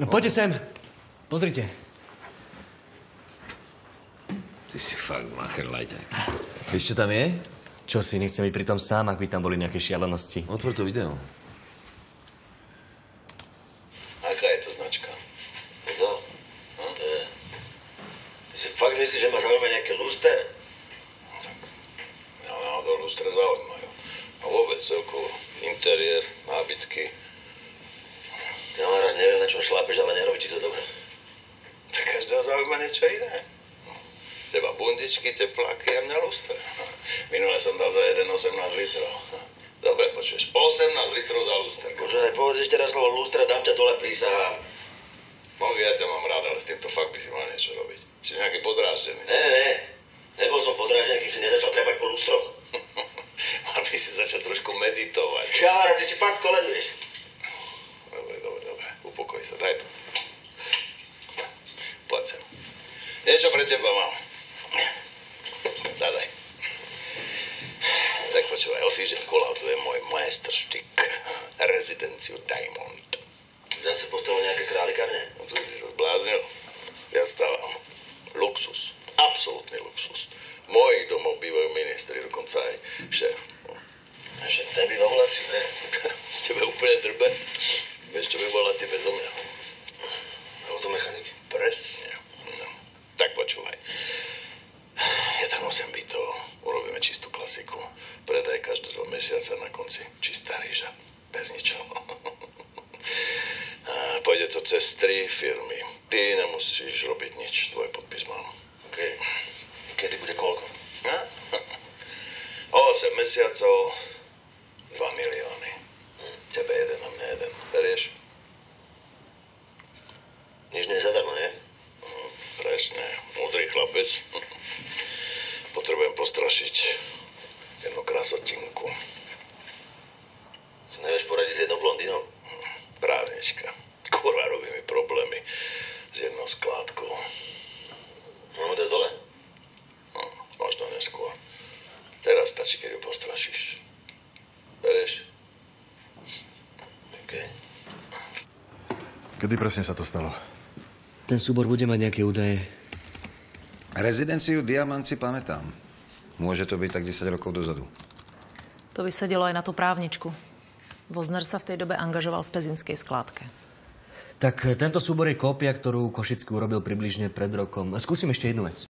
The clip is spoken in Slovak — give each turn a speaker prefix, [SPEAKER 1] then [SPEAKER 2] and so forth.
[SPEAKER 1] No, poďte sem. Pozrite.
[SPEAKER 2] Ty si fakt macher lajťák.
[SPEAKER 1] Vieš, čo tam je? Čo si, nechcem byť pri tom sám, ak by tam boli nejaké šialenosti.
[SPEAKER 2] Otvor to video.
[SPEAKER 3] Aká je to značka? No, to je... Ty si fakt myslíš, že ma zaujíma nejaký luster?
[SPEAKER 4] No tak, ja náhodou lustre zaujímajú. A vôbec celkovo interiér, zaujíma niečo iné. Teba bundičky, tepláky a mňa lustre. Minule som dal za jeden 18 litrov. Dobre, počuješ, 18 litrov za luster.
[SPEAKER 3] Počúvaj, povedz ešte raz slovo lustra, dám ťa dole, prísahám.
[SPEAKER 4] Mogi, ja ťa mám rád, ale s týmto fakt by si mal niečo robiť. Si nejaký podráždený.
[SPEAKER 3] Ne, ne, ne. Nebol som podráždený, kým si nezačal trepať po lustroch.
[SPEAKER 4] Mal by si začať trošku meditovať.
[SPEAKER 3] Kamarát, ty si fakt koleduješ.
[SPEAKER 4] Dobre, dobre, dobre. Upokoj sa, daj to. Poď sem. Niečo pre teba mám. Zadaj. Tak počúvaj, o týždeň kolauduje môj majsterštyk. Rezidenciu Diamond.
[SPEAKER 3] Zase postavil nejaké králikárne.
[SPEAKER 4] No tu si sa zbláznil. Ja stávam. Luxus. Absolútny luxus. V mojich domov bývajú ministri, dokonca aj šéf. No.
[SPEAKER 3] Však ten vlaci, ne?
[SPEAKER 4] Tebe úplne drbe. Vieš, čo by bola tebe do mňa?
[SPEAKER 3] Automechanik.
[SPEAKER 4] Presne. No. Tak počúvaj. Ja tam 8 bytov. Urobíme čistú klasiku. Predaj každé dva mesiace na konci. Čistá rýža. Bez ničoho. A pôjde to cez tri firmy. Ty nemusíš robiť nič. Tvoj podpis mám.
[SPEAKER 3] OK. Kedy bude koľko?
[SPEAKER 4] A? O 8 mesiacov 2 milióny. Hm. Tebe jeden a mne jeden. Berieš?
[SPEAKER 3] Nič nie je zadarmo, nie?
[SPEAKER 4] Hm, Presne. Múdry chlapec. Potrebujem postrašiť jednu krasotinku.
[SPEAKER 3] Si nevieš poradiť s jednou blondínou?
[SPEAKER 4] Právnička. Kurva, robí mi problémy s jednou skládkou.
[SPEAKER 3] No, to dole.
[SPEAKER 4] Hm, možno neskôr. Teraz stačí, keď ju postrašíš. Bereš?
[SPEAKER 3] OK.
[SPEAKER 5] Kedy presne sa to stalo?
[SPEAKER 1] Ten súbor bude mať nejaké údaje.
[SPEAKER 6] Rezidenciu Diamant si pamätám. Môže to byť tak 10 rokov dozadu.
[SPEAKER 7] To by sedelo aj na tú právničku. Vozner sa v tej dobe angažoval v pezinskej skládke.
[SPEAKER 1] Tak tento súbor je kópia, ktorú Košický urobil približne pred rokom. Skúsim ešte jednu vec.